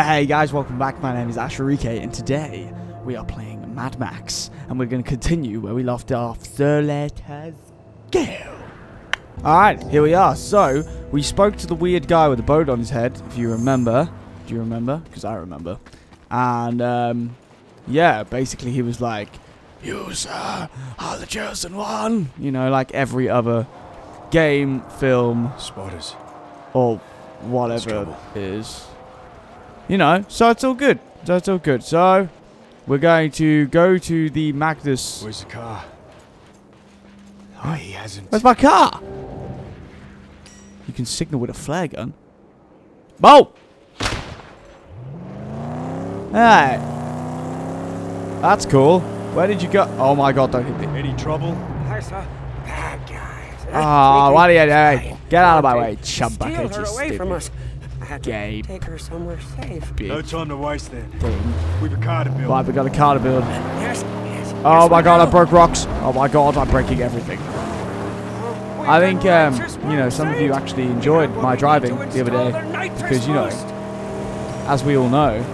Hey guys, welcome back. My name is Aschereeka, and today we are playing Mad Max, and we're going to continue where we left off. So let us go. Alright, here we are. So, we spoke to the weird guy with the boat on his head, if you remember. Do you remember? Because I remember. And, um, yeah, basically he was like, You, sir, are the chosen one. You know, like every other game, film, Spotters. or whatever it is. You know, so it's all good. So it's all good. So we're going to go to the Magnus. Where's the car? Oh, he hasn't. Where's my car? You can signal with a flare gun. Bo! Hey. That's cool. Where did you go? Oh my god, don't hit me. Any trouble? I saw bad guys. Oh, what are you doing? Get out of my way, chum Steal her away from us. I had to Gabe. take her somewhere safe. big No time to waste then. thing. We've a car to build. Right, we got a car to build. Yes, yes. Oh yes, my we god, I broke rocks. Oh my god, I'm breaking everything. We I think, um, you know, ones some of you actually enjoyed my driving the other day. because, you know. As we all know,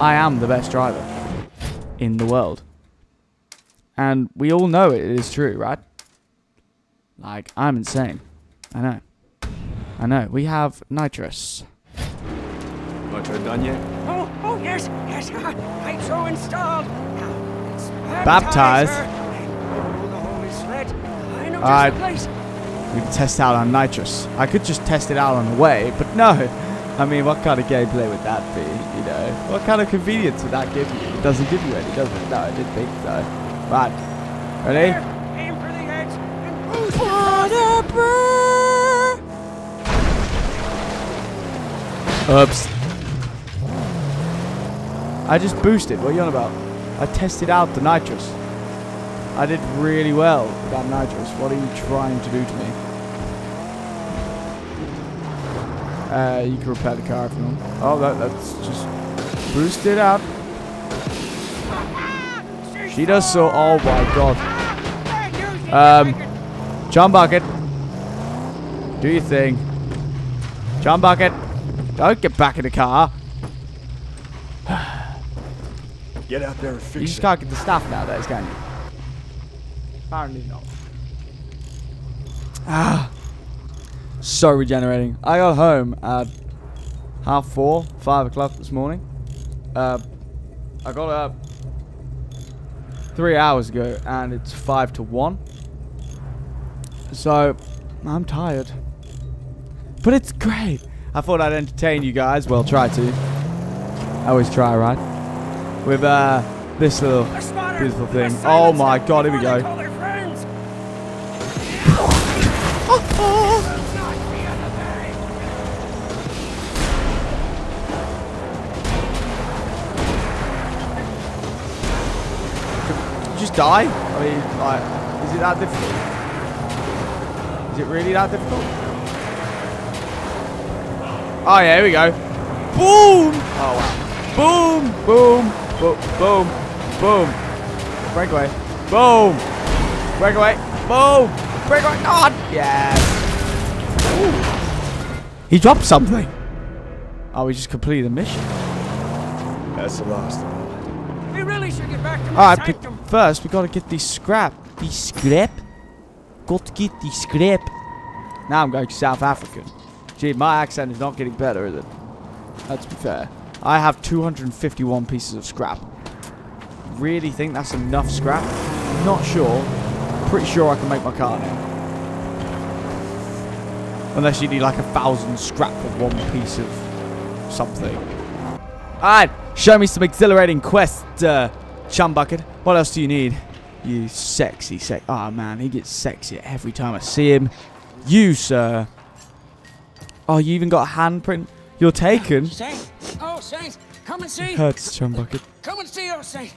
I am the best driver in the world. And we all know it is true, right? Like, I'm insane. I know. I know. We have nitrous. Nitro done yet? Oh, oh yes, yes. Hydro installed. Now let's Baptize. baptize her. The holy sled. I know just Alright. We can test out on nitrous. I could just test it out on the way, but no. I mean, what kind of gameplay would that be? You know, what kind of convenience would that give you? It doesn't give you any, does it? No, I didn't think so. Right, ready? Aim for the edge and boost. Oops. I just boosted. What are you on about? I tested out the nitrous. I did really well with that nitrous. What are you trying to do to me? Uh, you can repair the car if you want. Oh, that, that's just boost it up. She does so. Oh my god. Um, Chum Bucket. Do your thing. Chum Bucket. Don't get back in the car. Get out there and You fix just it. can't get the stuff nowadays, can you? Apparently not. Ah. So regenerating. I got home at half four, five o'clock this morning. Uh, I got up three hours ago and it's five to one. So I'm tired. But it's great. I thought I'd entertain you guys. Well, try to. I always try, right? With uh, this little beautiful thing. Oh my god, here we go. just die? I mean, like, is it that difficult? Is it really that difficult? Oh yeah, here we go. Boom! Oh wow. Boom! Boom! Boom! Boom! Boom! Break away. Boom! Breakaway. Boom! Breakaway. God! Yes! Ooh. He dropped something. Oh, we just completed the mission. That's the last of them. We really should get back to my Alright, but first we gotta get the scrap. The scrap? Got to get the scrap. Now I'm going to South African. Gee, my accent is not getting better, is it? Let's be fair. I have 251 pieces of scrap. Really think that's enough scrap? Not sure. Pretty sure I can make my car now. Unless you need like a thousand scrap for one piece of something. Alright, show me some exhilarating quest, uh, chum bucket. What else do you need? You sexy, sex. Oh man, he gets sexier every time I see him. You, sir. Oh, you even got a handprint. You're taken. Saint. Oh, Saint. Come and see. Hurts, chum bucket. Come and see, oh, Saint.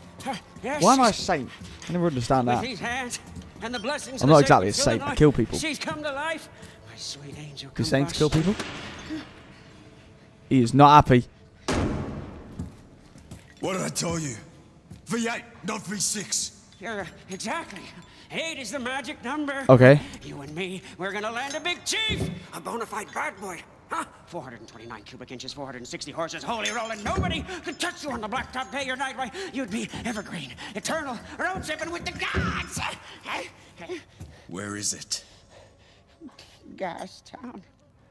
Yes. Why am I a saint? I never understand that. these hands and the blessings I'm not exactly a saint. I kill people. She's come to life. My sweet angel. Do come saints kill people? He is not happy. What did I tell you? V8, not V6. You're exactly. Eight is the magic number. Okay. You and me, we're gonna land a big chief, a bona fide bad boy. Huh? 429 cubic inches, 460 horses, holy rolling. Nobody could touch you on the blacktop day or night. Why, you'd be evergreen, eternal, road tripping with the gods. Where is it? Gas Town.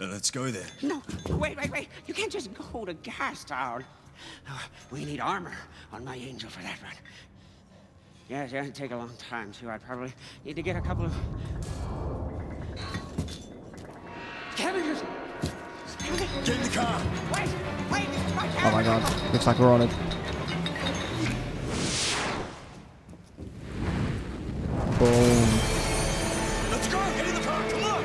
Uh, Let's go there. No, wait, wait, wait. You can't just go to Gas Town. Uh, we need armor on my angel for that run. Yes, yeah, it'd take a long time, too. I'd probably need to get a couple of. Get in the car. Wait, wait! Oh my god. Looks like we're on it. Boom. Let's go. Get in the car. Come on.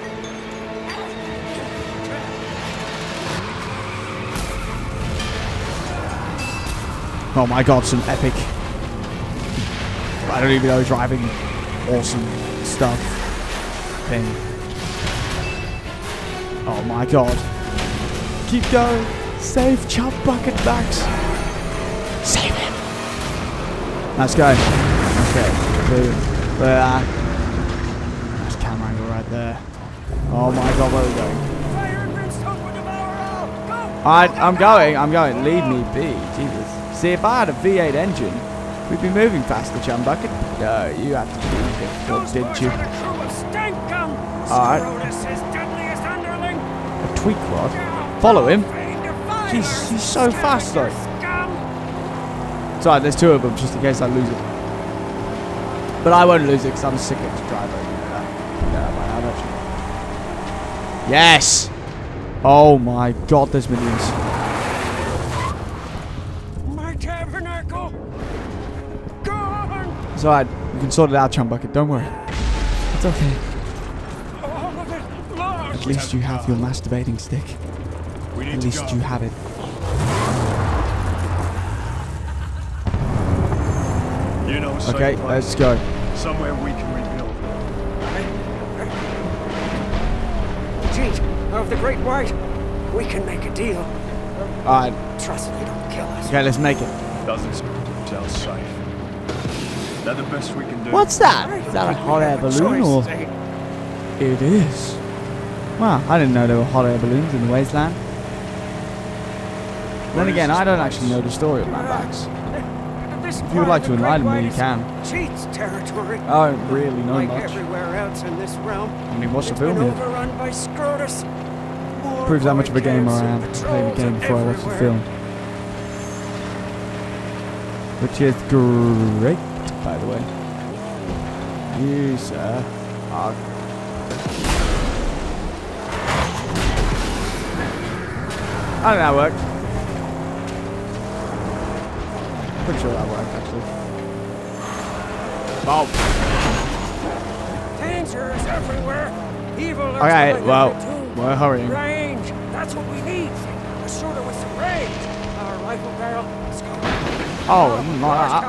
Oh my god, some epic. I don't even know, driving awesome stuff thing. Oh my god. Keep going. Save Chum Bucket Max. Save him. Let's go. Okay. At? That's uh, camera angle right there. Oh my god, where are we going? I, I'm going, I'm going. Leave me be. Jesus. See, if I had a V8 engine, we'd be moving faster, Chum Bucket. No, you had to be Those didn't you? Alright. A tweak rod. Follow him. Jeez, he's so fast, though. Scum! Sorry, there's two of them, just in case I lose it. But I won't lose it because I'm sick of the driver. You know that. Yeah, by now, don't you? Yes! Oh my god, there's millions. My tabernacle! Gone! It's alright. We can sort it out, Chum Bucket. Don't worry. It's okay. All of it lost! At least you have your masturbating stick. We need At least go. you have it. You know, a Okay, place, let's go. Somewhere we can rebuild. Chief of the Great White, we can make a deal. Alright, Trust they don't kill us. okay, let's make it. Doesn't sound safe. That the best we can do. What's that? Is that a hot air balloon or? Eh? It is. Wow, I didn't know there were hot air balloons in the wasteland. Then again, I don't actually know the story of Mad Max. If you would like to part of the enlighten me, you can. Jeet's territory. I don't really know like much. everywhere else in this realm. I mean, what's the film here? overrun by Scrotus. More Proves how much of a gamer I am. I played the game before I watched the film. Which is great, by the way. You, sir, are... I don't know how it worked. Pretty sure that worked, actually. Oh, Dangers everywhere. Evil lurks Okay, well, every tomb. we're hurrying. Range. That's what we need. A shooter with some range. Our rifle barrel is coming. oh, my...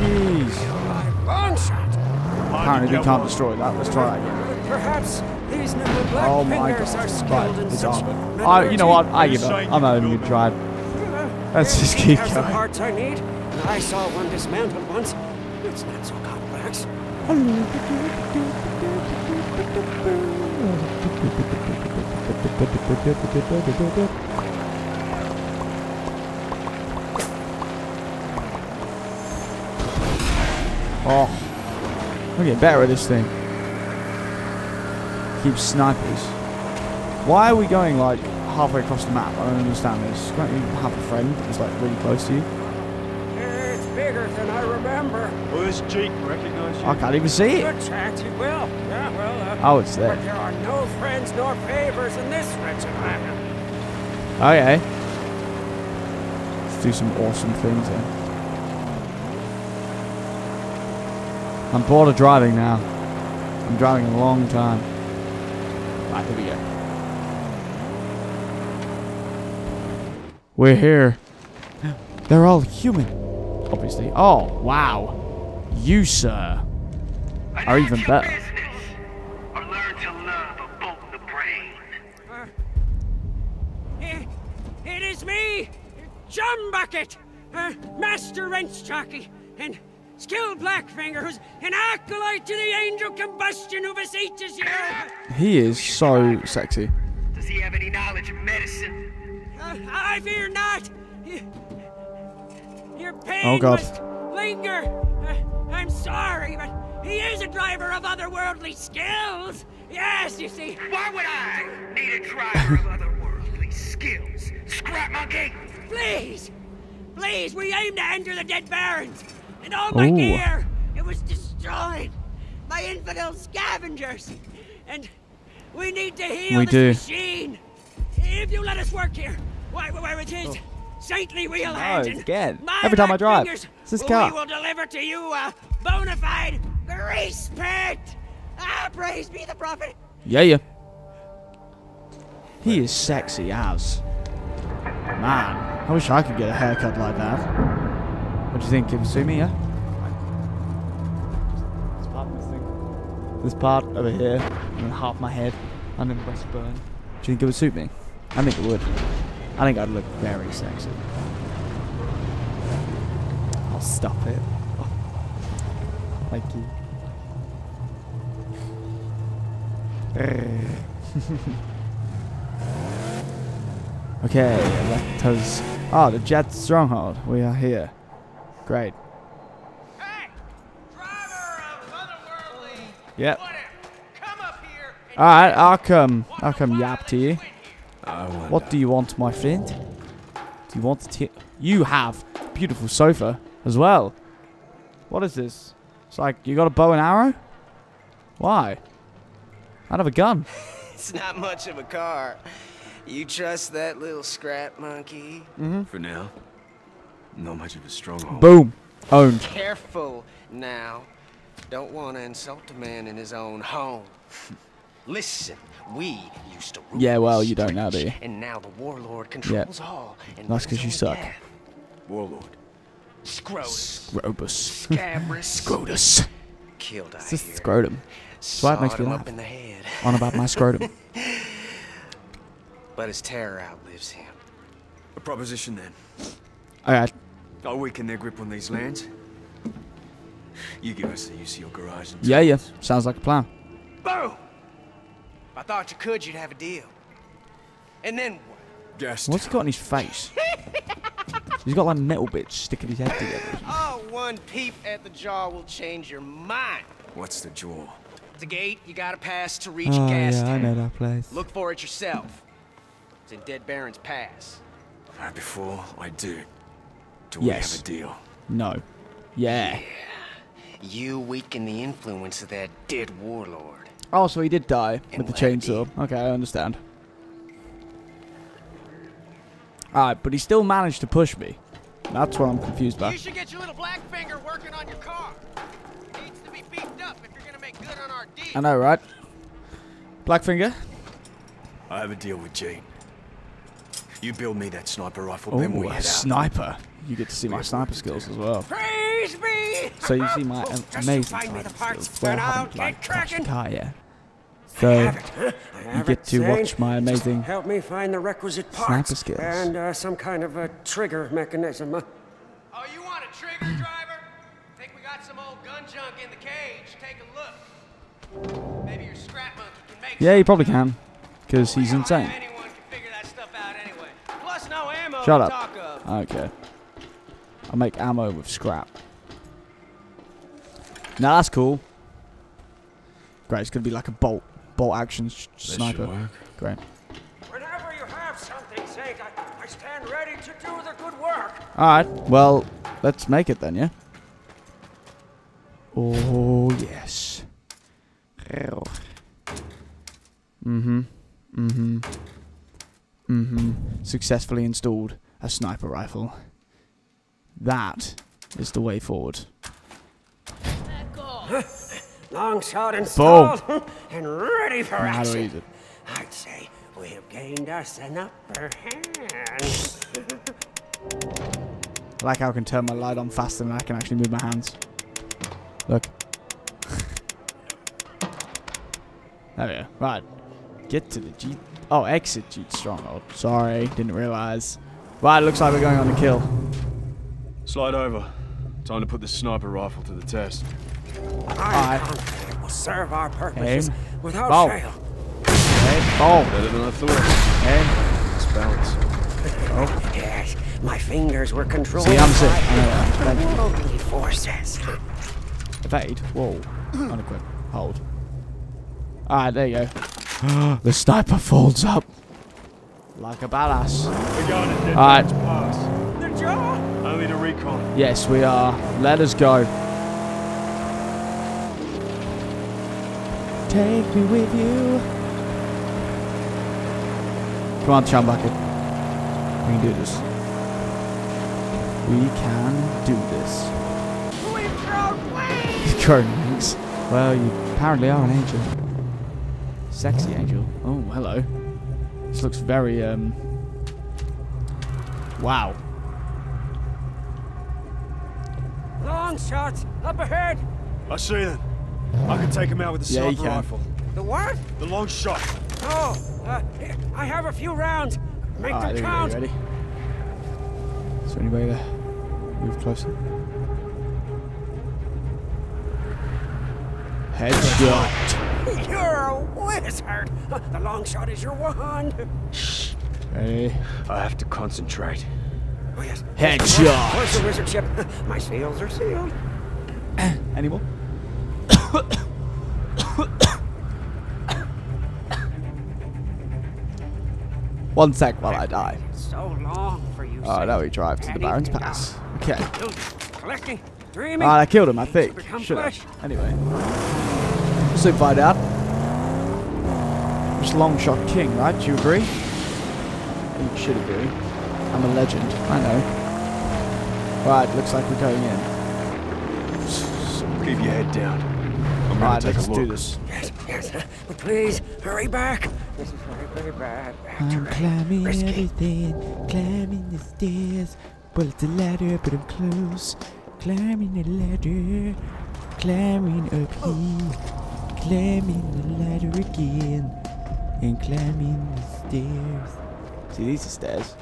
Jeez. Long shot. Apparently we can't destroy that. Let's try that again. Perhaps these nimble black Oh my fingers are skilled Right, in it's such. I, you know what? I give up. I'm not even gonna try. it. Let's just keep going. I saw one dismantled once. It's not so complex. Oh, we're getting better at this thing. Keep snipers. Why are we going like halfway across the map? I don't understand this. Can't you have a friend that's like really close to you? It's bigger than I remember. Will this Jeep recognize you? I can't even see it. Good chance it will. Yeah, well, uh, Oh, it's there. but there. there are no friends nor favors in this wretched land. Okay. Let's do some awesome things then. I'm bored of driving now. I'm driving a long time. Right, here we go. We're here. They're all human, obviously. Oh, wow. You, sir, are even better. Or learn to love a bolt in the brain. It, it is me, Chum Bucket, uh, Master Wrench Jockey, and skilled Blackfinger, who's an acolyte to the angel combustion who beseeches you. He is so sexy. Does he have any knowledge of medicine? Uh, I fear not. Y- Your pain Oh, God. must linger. Uh, I'm sorry, but he is a driver of otherworldly skills. Yes, you see. Why would I need a driver of otherworldly skills? Scrap monkey! Please, please, we aim to enter the Dead Barrens, and all my Ooh. gear, it was destroyed by infidel scavengers, and we need to heal We this do. machine. If you let us work here, why, why with his saintly wheel hands and Oh. again. my Every time I drive. fingers, It's this we car. will deliver to you a bona fide grease pit. Ah, praise be the prophet. Yeah, yeah. He is sexy as. Man, I wish I could get a haircut like that. What do you think? Give it to me, yeah? This part missing. This part over here, and then half my head, and then breastbone. Do you think it would suit me? I think it would. I think I'd look very sexy. I'll stop it. Thank you. okay, let us. Ah, the Jeet Stronghold. We are here. Great. Hey, driver of otherworldly. Yep. Whatever. Come up here. and Alright, I'll come. I'll come yap to you. What do you want, my friend? Do you want to t- You have a beautiful sofa as well. What is this? It's like, you got a bow and arrow? Why? I have a gun. It's not much of a car. You trust that little scrap monkey? Mm -hmm. For now, not much of a stronghold. Boom. Owned. Careful now. Don't want to insult a man in his own home. Listen, we used to rule Yeah, well, you don't now, do you? stretch, And now the warlord controls all. And That's brings 'cause you suck. death. Warlord. Scrotus. Scrotus. Scabrous. Scrotus. Killed, I It's just hear. scrotum. why it makes Sawed me him laugh. up in the head. On about my scrotum. But his terror outlives him. A proposition then. Alright. I'll weaken their grip on these lands. You give us the use of your garage and Yeah, yeah. Sounds like a plan. Boom! I thought you could, you'd have a deal. And then what? gas. What's he got on his face? He's got like metal bits sticking his head together. Oh, one peep at the jaw will change your mind. What's the jaw? It's a gate you gotta pass to reach Oh, a gas yeah, I know that place. Look for it yourself. It's in Dead Barrens Pass. Right before I do, do Yes. we have a deal? No. Yeah. You weaken the influence of that dead warlord. Oh, so he did die And with the we'll have a chainsaw. Okay, I understand. Alright, but he still managed to push me. That's what I'm confused about. You should get your little black finger working on your car. It needs to be beefed up if you're gonna make good on our deal. I know, right? Blackfinger? I have a deal with Jane. You build me that sniper rifle, Oh, then we a head out. sniper. You get to see my sniper skills as well. Praise be. So you see my Oh, am- just you amazing sniper skills. Well, then I haven't like touched the car yet. So you get to watch my amazing Help me find the requisite Sniper skills. and uh, some kind of a trigger mechanism. Oh, you want a trigger driver? Think we got some old gun junk in the cage? Take a look. Maybe your scrap monkey can make Yeah, he something probably can. Because he's We don't have insane. Anyone can figure that stuff out anyway. Plus no Shut up. Okay. I'll make ammo with scrap. Now that's cool. Great, it's gonna be like a bolt, bolt action sh- That sniper. work. Great. Whenever you have something, Zeke, I, I stand ready to do the good work. All right. Well, let's make it then, yeah. Oh yes. Mm Mhm. Mm-hmm. Mm-hmm. Successfully installed a sniper rifle. That is the way forward. Long shot Boom. installed and ready for action. I'd say we have gained us an upper hand. I like how I can turn my light on faster than I can actually move my hands. Look. there we go. Right. Get to the G. Oh, exit G stronghold. Sorry, didn't realize. Right, looks like we're going on the kill. Slide over. Time to put the sniper rifle to the test. I'm Aye. confident it will serve our purposes Aim. without Bow. fail. Head. Oh. Better than I thought. Head. It's balance. Oh. Yes, my fingers were controlled See, I'm sick. by I know that. worldly forces. Evade. Whoa. Unequip. Hold. Alright, there you go. the sniper folds up. Like a badass. We're going to Dead Alright. Man's Pass. The jaw! Only to recon. Yes, we are. Let us go. Take me with you. Come on, Chum Bucket. We can do this. We can do this. We've grown wings! Well, you apparently are an angel. Sexy angel. Oh, hello. This looks very, um... Wow. Long shots up ahead. I see them. I can take him out with a Yeah, sniper can. rifle. The what? The long shot. Oh, uh, I have a few rounds. Make Alright, them there we go. count. Ready? Is there any way to move closer? Headshot. You're a wizard. Uh, The long shot is your wand. Ready? I have to concentrate. Oh, yes. Headshot. Where's the wizard ship? My seals are sealed. Any more? One sec while I die. So long for you. Oh, now we drive to the Baron's and Pass. Okay. Still collecting, dreaming. Ah, I killed him, I think. Should flesh. have. Anyway. We'll soon find out. Just long shot king, right? Do you agree? You should agree. I'm a legend. I know. Right, looks like we're going in. Keep your head down. I'm gonna take let's a look. do this. Yes, yes. But please, hurry back. This is very, very bad. I'm climbing Risky. everything, climbing the stairs. Well, it's a ladder, but I'm close. Climbing the ladder, climbing up here, climbing the ladder again, and climbing the stairs. See, these are stairs.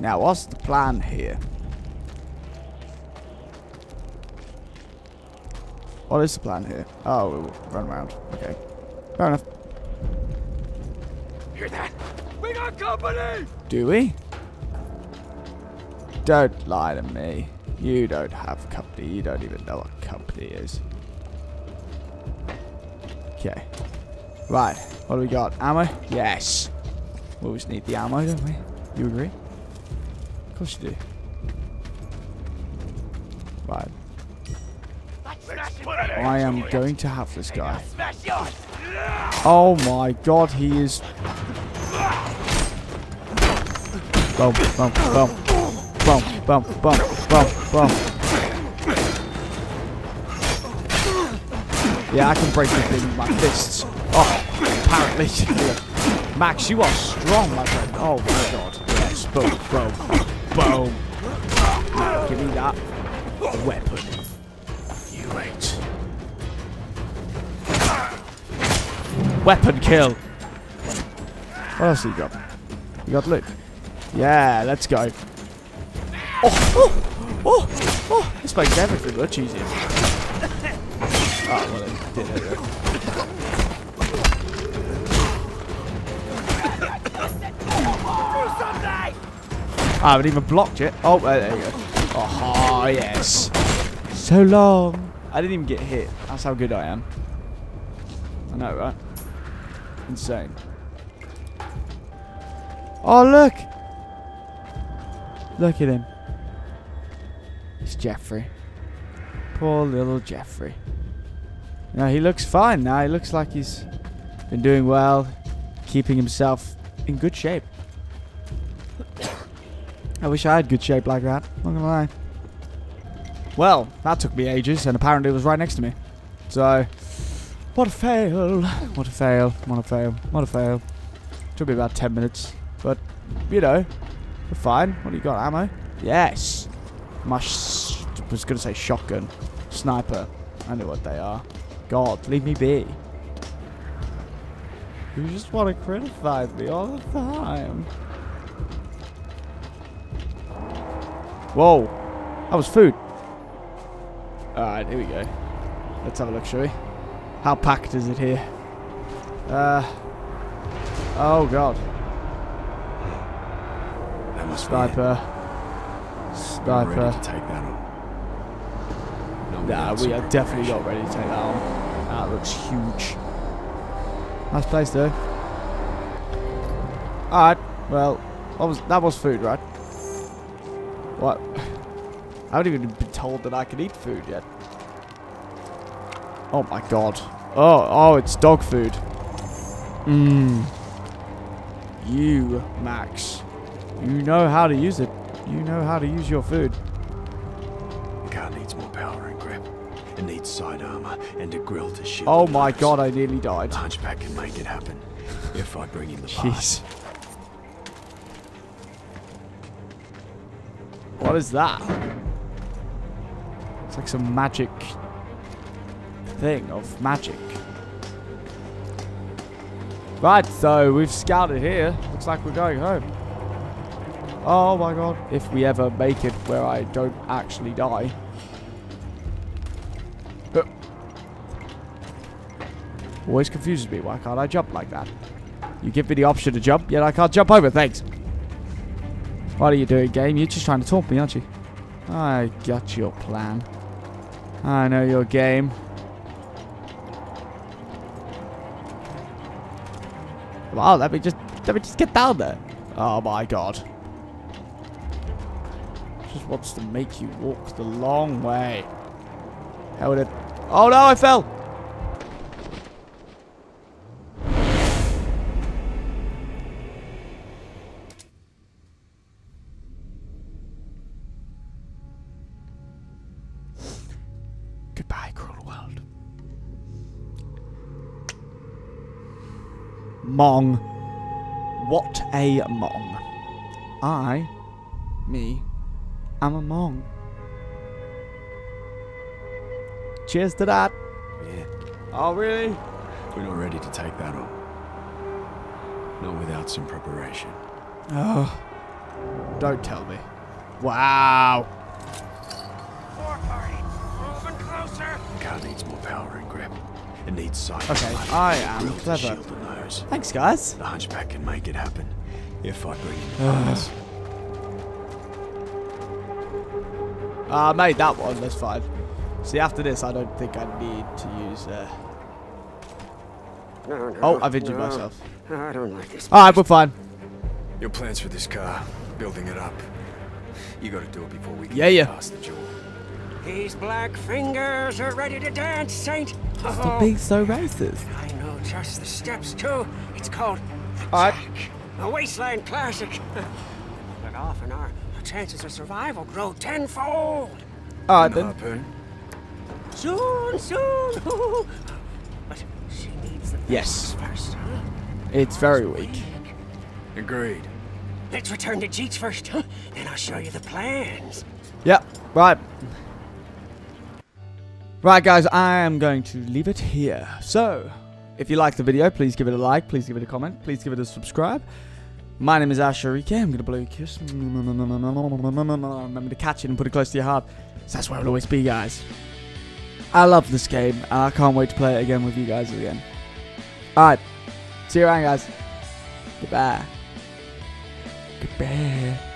Now, what's the plan here? What is the plan here? Oh, we'll run around. Okay. Fair enough. Hear that? We got company! Do we? Don't lie to me. You don't have company. You don't even know what company is. Okay. Right. What do we got? Ammo? Yes. We always need the ammo, don't we? You agree? Course you do. Right. I am going to have this guy. Oh my god, he is Boom, boom, boom. Boom, boom, boom, boom, boom. Yeah, I can break this thing with my fists. Oh, apparently. Max, you are strong, my friend. Oh my god. Yes, boom, boom, boom. Give me that weapon. You ain't. Weapon kill. What else you got? You got loot. Yeah, let's go. Oh, oh, oh, oh. This makes everything much easier. Oh, well, it did anyway. I haven't even blocked it. Oh, uh, there you go. Oh, yes. So long. I didn't even get hit. That's how good I am. I know, right? Insane. Oh, look! Look at him. It's Jeffrey. Poor little Jeffrey. No, he looks fine now. He looks like he's been doing well, keeping himself in good shape. I wish I had good shape like that. Not gonna lie. Well, that took me ages, and apparently it was right next to me. So, what a fail. What a fail. What a fail. What a fail. Took me about 10 minutes. But, you know, we're fine. What do you got? Ammo? Yes. My sh- was going to say shotgun. Sniper. I know what they are. God, leave me be. You just want to criticize me all the time. Whoa. That was food. Alright, here we go. Let's have a look, shall we? How packed is it here? Uh. Oh god. That must Sniper. it. Ready Sniper. to take that on. Nah, we are definitely not ready to take that on. That looks huge. Nice place though. Alright, well, that was that was food, right? What? I haven't even been told that I can eat food yet. Oh my god. Oh, oh, it's dog food. Mmm. You, Max. You know how to use it. You know how to use your food. The car needs more power and grip. It needs side armor and a grill to shield Oh my god, I nearly died. The hunchback can make it happen if I bring in the Jeez. parts. What is that? It's like some magic thing of magic. Right, so we've scouted here. Looks like we're going home. Oh my god. If we ever make it where I don't actually die. Uh. Always confuses me. Why can't I jump like that? You give me the option to jump, yet I can't jump over. Thanks. What are you doing, game? You're just trying to taunt me, aren't you? I got your plan. I know your game. Wow, let me just let me just get down there. Oh my god. Just wants to make you walk the long way. How would it Oh no, I fell! Mong. What a Mong. I, me, am a Mong. Cheers to that. Yeah, Oh, really? we're not ready to take that on. Not without some preparation. Oh. Don't tell me. Wow. Four party, moving closer. The car needs more power and grip. It needs side Okay, I am clever. shield the nose. Thanks, guys. The hunchback can make it happen if I bring in the parts. I made that one, that's fine. See, after this, I don't think I need to use, uh... No, no, Oh, I've injured no. myself. I don't like this. Alright, we're fine. Your plans for this car, building it up. You gotta do it before we can Yeah, yeah. past the jewel. These black fingers are ready to dance, Saint. Stop Oh, being so racist. I know just the steps too. It's called the Alright. Jack, a wasteland classic. but often our chances of survival grow tenfold. Alright And then. harpoon? Soon, soon. but she needs the Yes. basics first, huh? It's very weak. Agreed. Let's return to Jeets first, huh? Then I'll show you the plans. Yep, right. Right, guys, I am going to leave it here. So, if you liked the video, please give it a like, please give it a comment, please give it a subscribe. My name is Aschereeka. I'm going to blow you a kiss. Remember to catch it and put it close to your heart. that's where it'll always be, guys. I love this game, and I can't wait to play it again with you guys again. Alright, see you around, guys. Goodbye. Goodbye.